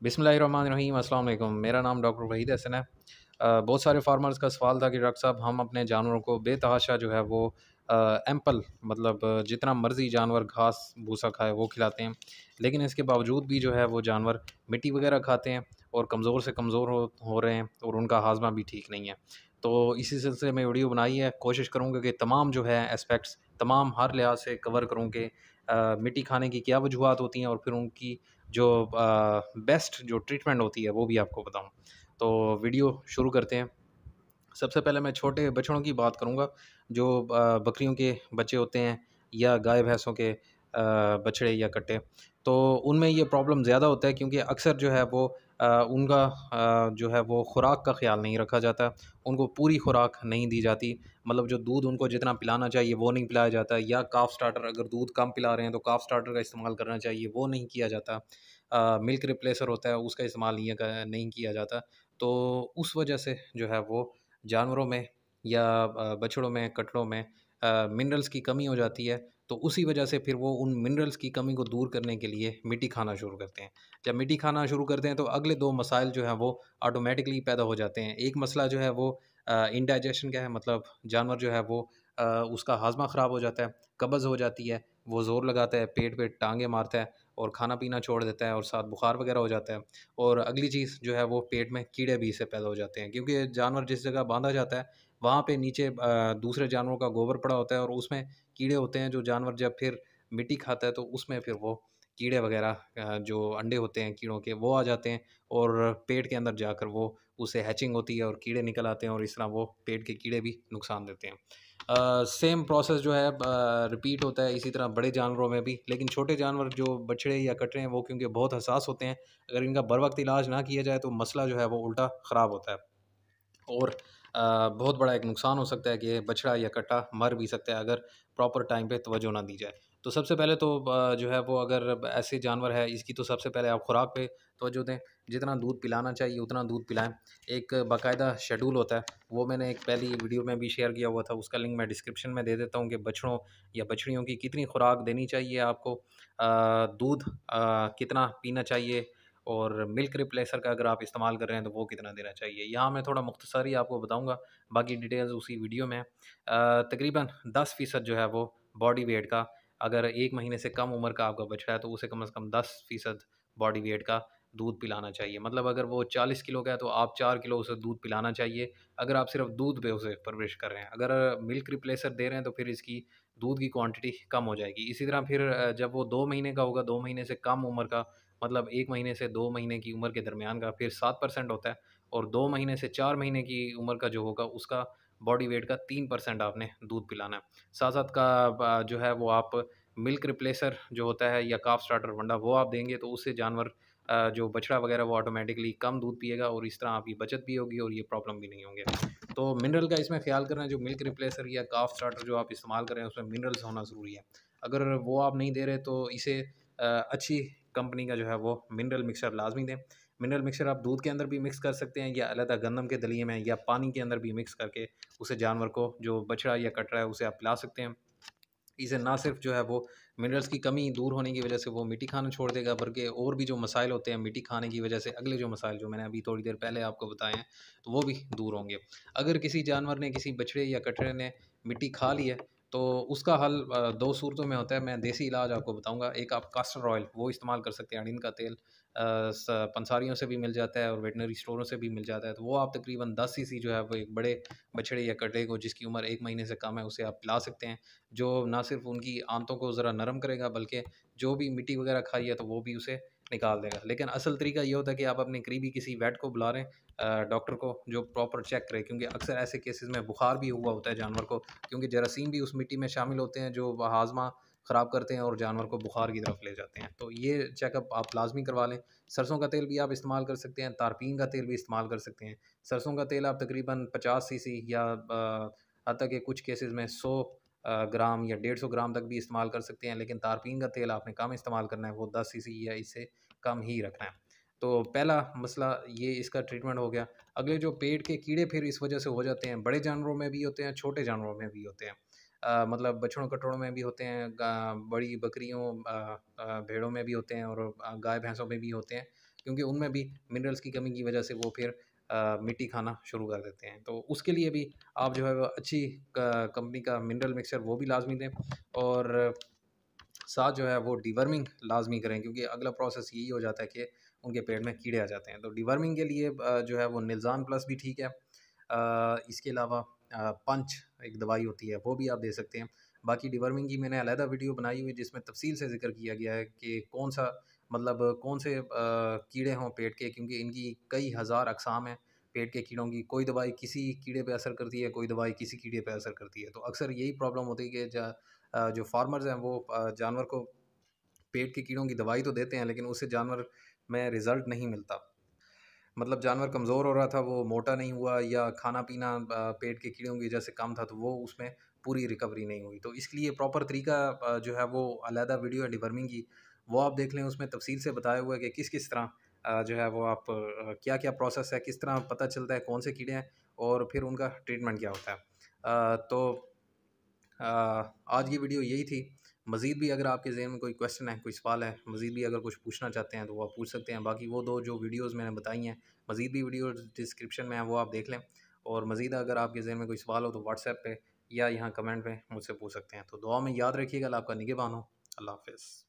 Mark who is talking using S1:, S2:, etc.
S1: بسم اللہ الرحمن الرحیم، السلام علیکم۔ میرا نام ڈاکٹر وحید حسن ہے۔ بہت سارے فارمرز کا سوال تھا کہ ڈاکٹر صاحب، ہم اپنے جانوروں کو بے تحاشا جو ہے وہ ایمپل مطلب جتنا مرضی جانور گھاس بھوسا کھائے وہ کھلاتے ہیں۔ لیکن اس کے باوجود بھی جو ہے وہ جانور مٹی وغیرہ کھاتے ہیں اور کمزور سے کمزور ہو ہو رہے ہیں اور ان کا ہاضمہ بھی ٹھیک نہیں ہے۔ تو اسی سلسلے میں ویڈیو بنائی ہے۔ کوشش کروں گا کہ تمام جو ہے اسپیکٹس تمام ہر لحاظ سے کور کروں کہ مٹی کھانے کی کیا وجوہات ہوتی ہیں اور پھر ان کی جو بیسٹ جو ٹریٹمنٹ ہوتی ہے وہ بھی آپ کو بتاؤں۔ تو ویڈیو شروع کرتے ہیں۔ سب سے پہلے میں چھوٹے بچڑوں کی بات کروں گا جو بکریوں کے بچے ہوتے ہیں یا گائے بھینسوں کے۔ بچڑے یا کٹے۔ تو ان میں یہ پرابلم زیادہ ہوتا ہے کیونکہ اکثر جو ہے وہ ان کا جو ہے وہ خوراک کا خیال نہیں رکھا جاتا، ان کو پوری خوراک نہیں دی جاتی۔ مطلب جو دودھ ان کو جتنا پلانا چاہیے وہ نہیں پلایا جاتا، یا کاف سٹارٹر اگر دودھ کم پلا رہے ہیں تو کاف سٹارٹر کا استعمال کرنا چاہیے، وہ نہیں کیا جاتا۔ ملک ریپلیسر ہوتا ہے، اس کا استعمال نہیں نہیں کیا جاتا۔ تو اس وجہ سے جو ہے وہ جانوروں میں یا بچڑوں میں، کٹڑوں میں منرلس کی کمی ہو جاتی ہے۔ تو اسی وجہ سے پھر وہ ان منرلس کی کمی کو دور کرنے کے لیے مٹی کھانا شروع کرتے ہیں۔ جب مٹی کھانا شروع کرتے ہیں تو اگلے دو مسائل جو ہیں وہ آٹومیٹکلی پیدا ہو جاتے ہیں۔ ایک مسئلہ جو ہے وہ انڈائجیشن کا ہے مطلب جانور جو ہے وہ اس کا ہاضمہ خراب ہو جاتا ہے، قبض ہو جاتی ہے، وہ زور لگاتا ہے، پیٹ پہ ٹانگیں مارتا ہے اور کھانا پینا چھوڑ دیتا ہے اور ساتھ بخار وغیرہ ہو جاتا ہے۔ اور اگلی چیز جو ہے وہ پیٹ میں کیڑے بھی سے پیدا ہو جاتے ہیں۔ کیونکہ جانور جس جگہ باندھا جاتا ہے وہاں پہ نیچے دوسرے جانوروں کا گوبر پڑا ہوتا ہے اور اس میں کیڑے ہوتے ہیں جو جانور جب پھر مٹی کھاتا ہے تو اس میں پھر وہ کیڑے وغیرہ جو انڈے ہوتے ہیں کیڑوں کے، وہ آ جاتے ہیں اور پیٹ کے اندر جا کر وہ اسے ہیچنگ ہوتی ہے اور کیڑے نکل آتے ہیں اور اس طرح وہ پیٹ کے کیڑے بھی نقصان دیتے ہیں۔ سیم پروسیس جو ہے رپیٹ ہوتا ہے اسی طرح بڑے جانوروں میں بھی، لیکن چھوٹے جانور جو بچڑے یا کٹرے ہیں وہ کیونکہ بہت حساس ہوتے ہیں، اگر ان کا بر وقت علاج نہ کیا جائے تو مسئلہ جو ہے وہ الٹا خراب ہوتا ہے۔ اور بہت بڑا ایک نقصان ہو سکتا ہے کہ بچڑا یا کٹا مر بھی سکتا ہے اگر پراپر ٹائم پہ توجہ نہ دی جائے۔ تو سب سے پہلے تو جو ہے وہ اگر ایسے جانور ہے، اس کی تو سب سے پہلے آپ خوراک پہ توجہ دیں۔ جتنا دودھ پلانا چاہیے، اتنا دودھ پلائیں۔ ایک باقاعدہ شیڈول ہوتا ہے۔ وہ میں نے ایک پہلی ویڈیو میں بھی شیئر کیا ہوا تھا۔ اس کا لنک میں ڈسکرپشن میں دے دیتا ہوں کہ بچڑوں یا بچڑیوں کی کتنی خوراک دینی چاہیے آپ کو۔ دودھ کتنا پینا چاہیے۔ اور ملک ریپلیسر کا اگر آپ استعمال کر رہے ہیں تو وہ کتنا دینا چاہیے؟ یہاں میں تھوڑا مختصر ہی آپ کو بتاؤں گا، باقی ڈیٹیلز اسی ویڈیو میں تقریباً دس فیصد جو ہے وہ باڈی ویٹ کا، اگر ایک مہینے سے کم عمر کا آپ کا بچہ ہے تو اسے کم از کم دس فیصد باڈی ویٹ کا دودھ پلانا چاہیے۔ مطلب اگر وہ چالیس کلو کا ہے تو آپ چار کلو اسے دودھ پلانا چاہیے۔ اگر آپ صرف دودھ پہ اسے پرورش کر رہے ہیں، اگر ملک ریپلیسر دے رہے ہیں تو پھر اس کی دودھ کی کوانٹٹی کم ہو جائے گی۔ اسی طرح پھر جب وہ دو مہینے کا ہوگا، دو مہینے سے کم عمر کا مطلب ایک مہینے سے دو مہینے کی عمر کے درمیان کا پھر سات پرسنٹ ہوتا ہے اور دو مہینے سے چار مہینے کی عمر کا جو ہوگا، اس کا باڈی ویٹ کا تین پرسنٹ آپ نے دودھ پلانا ہے۔ ساتھ ساتھ کا جو ہے وہ آپ ملک ریپلیسر جو ہوتا ہے یا کاف سٹارٹر ونڈا وہ آپ دیں گے تو اس سے جانور جو بچڑا وغیرہ وہ آٹومیٹکلی کم دودھ پیے گا اور اس طرح آپ کی بچت بھی ہوگی اور یہ پرابلم بھی نہیں ہوں گے۔ تو منرل کا اس میں خیال کرنا جو ملک ریپلیسر یا کاف سٹارٹر جو آپ استعمال کریں اس میں منرلس ہونا ضروری ہے۔ اگر وہ آپ نہیں دے رہے تو اسے اچھی کمپنی کا جو ہے وہ منرل مکسچر لازمی دیں۔ منرل مکسچر آپ دودھ کے اندر بھی مکس کر سکتے ہیں یا علیحدہ گندم کے دلیے میں یا پانی کے اندر بھی مکس کر کے اسے جانور کو جو بچڑا یا کٹ رہا ہے اسے آپ پلا سکتے ہیں۔ اسے نہ صرف جو ہے وہ منرلس کی کمی دور ہونے کی وجہ سے وہ مٹی کھانا چھوڑ دے گا، بلکہ اور بھی جو مسائل ہوتے ہیں مٹی کھانے کی وجہ سے، اگلے جو مسائل جو میں نے ابھی تھوڑی دیر پہلے آپ کو بتائے ہیں، تو وہ بھی دور ہوں گے۔ اگر کسی جانور نے، کسی بچڑے یا کٹرے نے مٹی کھا لی ہے تو اس کا حل دو صورتوں میں ہوتا ہے۔ میں دیسی علاج آپ کو بتاؤں گا۔ ایک آپ کاسٹر آئل، وہ استعمال کر سکتے ہیں۔ اڑین کا تیل پنساریوں سے بھی مل جاتا ہے اور ویٹنری اسٹوروں سے بھی مل جاتا ہے۔ تو وہ آپ تقریباً دس سی سی جو ہے، وہ ایک بڑے بچڑے یا کٹے کو، جس کی عمر ایک مہینے سے کم ہے، اسے آپ پلا سکتے ہیں۔ جو نہ صرف ان کی آنتوں کو ذرا نرم کرے گا، بلکہ جو بھی مٹی وغیرہ کھائی ہے، تو وہ بھی اسے نکال دے گا۔ لیکن اصل طریقہ یہ ہوتا ہے کہ آپ اپنے قریبی کسی ویٹ کو بلا رہے ہیں ڈاکٹر کو جو پراپر چیک کرے، کیونکہ اکثر ایسے کیسز میں بخار بھی ہوا ہوتا ہے جانور کو، کیونکہ جراثیم بھی اس مٹی میں شامل ہوتے ہیں جو ہاضمہ خراب کرتے ہیں اور جانور کو بخار کی طرف لے جاتے ہیں۔ تو یہ چیک اپ آپ لازمی کروا لیں۔ سرسوں کا تیل بھی آپ استعمال کر سکتے ہیں، تارپین کا تیل بھی استعمال کر سکتے ہیں۔ سرسوں کا تیل آپ تقریباً پچاس سی سی یا حتیٰ کہ کچھ کیسز میں سو گرام یا ڈیڑھ سو گرام تک بھی استعمال کر سکتے ہیں، لیکن تارپین کا تیل آپ نے کم استعمال کرنا ہے، وہ دس سی سی یا اس سے کم ہی رکھنا ہے۔ تو پہلا مسئلہ یہ اس کا ٹریٹمنٹ ہو گیا۔ اگلے جو پیٹ کے کیڑے پھر اس وجہ سے ہو جاتے ہیں، بڑے جانوروں میں بھی ہوتے ہیں، چھوٹے جانوروں میں بھی ہوتے ہیں۔ مطلب بچڑوں کٹڑوں میں بھی ہوتے ہیں بڑی بکریوں بھیڑوں میں بھی ہوتے ہیں اور گائے، بھینسوں میں بھی ہوتے ہیں، کیونکہ ان میں بھی منرلس کی کمی کی وجہ سے وہ پھر مٹی کھانا شروع کر دیتے ہیں۔ تو اس کے لیے بھی آپ جو ہے وہ اچھی کمپنی کا منرل مکسچر وہ بھی لازمی دیں اور ساتھ جو ہے وہ ڈیورمنگ لازمی کریں کیونکہ اگلا پروسیس یہی ہو جاتا ہے کہ ان کے پیڑ میں کیڑے آ جاتے ہیں۔ تو ڈیورمنگ کے لیے جو ہے وہ نلزان پلس بھی ٹھیک ہے۔ اس کے علاوہ پنچ ایک دوائی ہوتی ہے وہ بھی آپ دے سکتے ہیں۔ باقی ڈیورمنگ کی میں نے علیحدہ ویڈیو بنائی ہوئی جس میں تفصیل سے ذکر کیا گیا ہے کہ کون سا مطلب کون سے کیڑے ہوں پیٹ کے؟ کیونکہ ان کی کئی ہزار اقسام ہیں پیٹ کے کیڑوں کی۔ کوئی دوائی کسی کیڑے پہ اثر کرتی ہے، کوئی دوائی کسی کیڑے پہ اثر کرتی ہے۔ تو اکثر یہی پرابلم ہوتی ہے کہ جو فارمرز ہیں وہ جانور کو پیٹ کے کیڑوں کی دوائی تو دیتے ہیں لیکن اس سے جانور میں رزلٹ نہیں ملتا۔ مطلب جانور کمزور ہو رہا تھا، وہ موٹا نہیں ہوا یا کھانا پینا پیٹ کے کیڑوں کی وجہ سے کم تھا تو وہ اس میں پوری ریکوری نہیں ہوئی۔ تو اس لیے پراپر طریقہ جو ہے وہ علیحدہ ویڈیو ہے ڈیورمنگ کی۔ وہ آپ دیکھ لیں، اس میں تفصیل سے بتایا ہوا ہے کہ کس کس طرح جو ہے وہ آپ کیا کیا پروسیس ہے، کس طرح پتہ چلتا ہے کون سے کیڑے ہیں اور پھر ان کا ٹریٹمنٹ کیا ہوتا ہے۔ تو آج کی ویڈیو یہی تھی۔ مزید بھی اگر آپ کے ذہن میں کوئی کویشچن ہے، کوئی سوال ہے، مزید بھی اگر کچھ پوچھنا چاہتے ہیں تو وہ آپ پوچھ سکتے ہیں۔ باقی وہ دو جو ویڈیوز میں نے بتائی ہیں، مزید بھی ویڈیو ڈسکرپشن میں ہیں، وہ آپ دیکھ لیں۔ اور مزید اگر آپ کے ذہن میں کوئی سوال ہو تو واٹس ایپ پہ یا یہاں کمنٹ پہ مجھ سے پوچھ سکتے ہیں۔ تو دعا میں یاد رکھیے گا آپ کا نگہبان ہو۔ اللہ حافظ۔